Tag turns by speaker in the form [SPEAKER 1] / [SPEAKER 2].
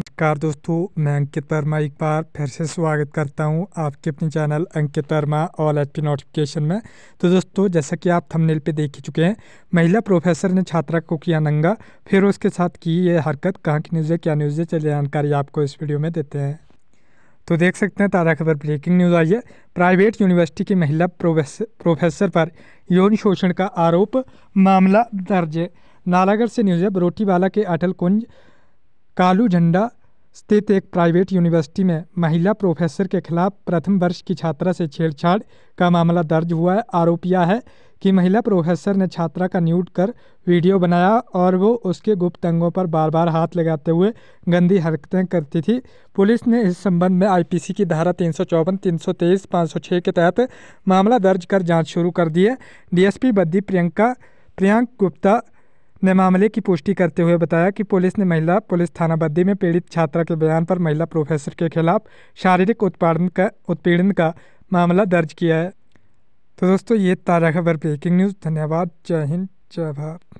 [SPEAKER 1] नमस्कार दोस्तों, मैं अंकित वर्मा एक बार फिर से स्वागत करता हूँ आपके अपने channel Ankit Verma all H P notification में। तो दोस्तों, जैसा कि आप थंबनेल पे देख ही चुके हैं, महिला प्रोफेसर ने छात्रा को किया नंगा, फिर उसके साथ की ये हरकत, कहाँ की न्यूज़ है, क्या न्यूज़ है, चलिए जानकारी आपको इस वीडियो में देते हैं। तो देख सकते हैं, ताज़ा खबर ब्रेकिंग न्यूज़ आई है। प्राइवेट यूनिवर्सिटी की महिला प्रोफेसर पर यौन शोषण का आरोप, मामला दर्ज नालागढ़ से न्यूज़ है, बरोटीवाला के अटल कुंज कालू झंडा स्थित एक प्राइवेट यूनिवर्सिटी में महिला प्रोफेसर के खिलाफ प्रथम वर्ष की छात्रा से छेड़छाड़ का मामला दर्ज हुआ है। आरोप यह है कि महिला प्रोफेसर ने छात्रा का न्यूट कर वीडियो बनाया और वो उसके गुप्त अंगों पर बार बार हाथ लगाते हुए गंदी हरकतें करती थी। पुलिस ने इस संबंध में आईपीसी की धारा तीन सौ चौवन, तीन सौ तेईस, पाँच सौ छः के तहत मामला दर्ज कर जाँच शुरू कर दी है। डीएसपी बद्दी प्रियंका, प्रियंक गुप्ता ने मामले की पुष्टि करते हुए बताया कि पुलिस ने महिला पुलिस थाना बद्दी में पीड़ित छात्रा के बयान पर महिला प्रोफेसर के खिलाफ शारीरिक उत्पादन का, उत्पीड़न का मामला दर्ज किया है। तो दोस्तों, ये ताज़ा खबर ब्रेकिंग न्यूज़। धन्यवाद। जय हिंद। जय भारत।